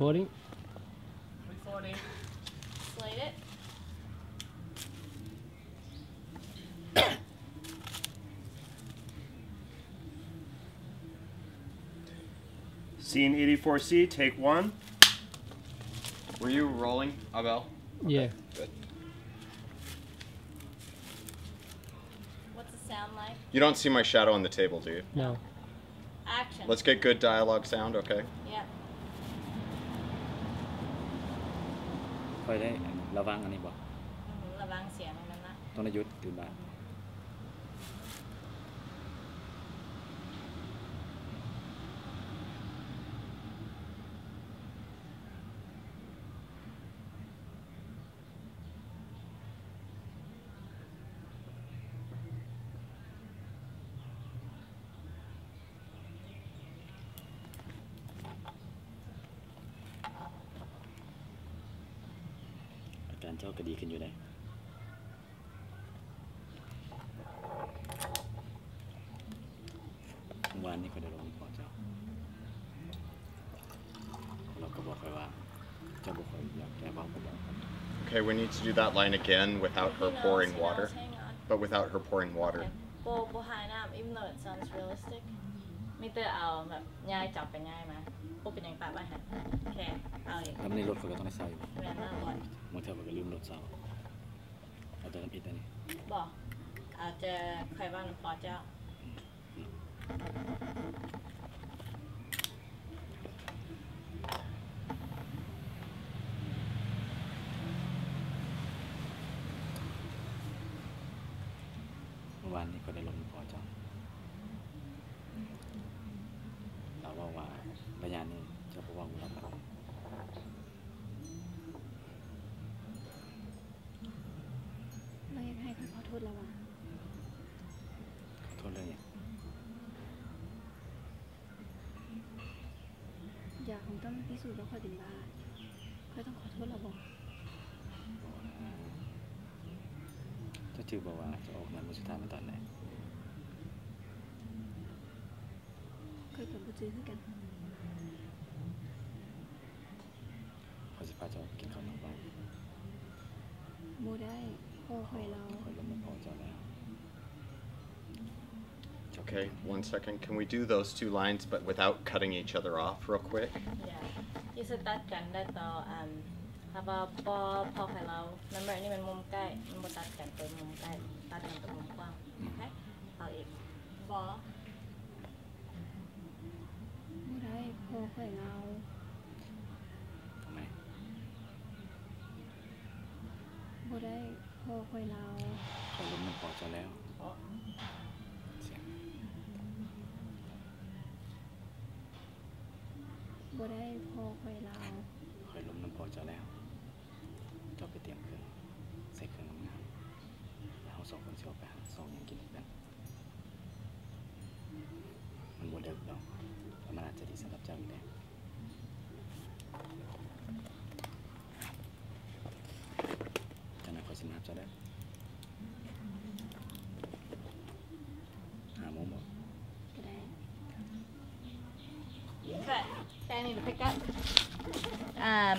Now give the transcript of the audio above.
recording. Recording. Slate it. Scene 84C, take one. Were you rolling, Abel? Yeah. Good. What's the sound like? You don't see my shadow on the table, do you? No. Action. Let's get good dialogue sound, okay? Yeah. ค่อยได้ระวังอันนี้บอกอืมระวังเสียงตรงนั้นนะต้องได้หยุดตื่นบ้าน การเจ้าก็ดีขึ้นอยู่ได้เมื่อวานนี้ก็ได้ลงพอเจ้า เราก็บอกไปว่าเจ้าบุคคลอยากแก้ความก็บอกครับ Okay, we need to do that line again without her He knows, pouring he water. knows, hang on. But without her pouring water. Okay. โบโบหายน้ำ even though it sounds realistic มิเตอร์เอาแบบง่ายจับไปง่ายมาโบเป็นอย่างตัดไว้ฮะโอเคเอาอีกแล้วมันในรถเขาก็ต้องได้ใส่อยู่แมนน่าบ่อยบางเทีเขาก็ลืมรถเสาเอาแต่น้ำอิดอันนี้บอกอาจจะใครบ้างพอเจ้าเมื่อวานนี้ก็ได้ลงพอเจ้าเราว่าว่าระยะนี้เจ้าพระวังเราครับ เราอยากให้เขาขอโท ษเราอะขอโทษเรื่องอย่างอยากของต้องพิสูจน์ว่าเขาเป็นบ้าเขาต้องขอโทษเราบอกเจ้าจือบอกว่าจะออกงานมือสุดท้ายมาตอนไหนเคยกับบุจือคือกันเขาจะพาเจ้ากินข้าวนอกบ้านโมได้ พ่อคอยเราคอยลงมาพอเจ้าแล้ว Okay, one second. Can we do those two lines but without cutting each other off real quick? อย่าที่สตัดกันได้ต่ออันถ้าว่าพอพอให้เรานั่นแบบนี้มันมุมใกล้มันบ่ตัดกันตัวมุมใกล้ตัดกันตัวมุมกว้างโอเคเอาอีกบอโมได้พ่อคอยเราทำไมโมได้ พ่อคอยเราคอยลงมาพอจ้าแล้วเสียงโมได้พ่อคอยเราคอยลงน้ำพอจ้าแล้วเจ้าไปเตรียมเครื่องใส่เครื่องงามๆแล้วเราสองคนเชียวไปหาซองยังกินกันมันบ่เลิกดอกแล้วมันอาจจะดีสำหรับเจ้าอยู่แล้ว need to pick up. Um,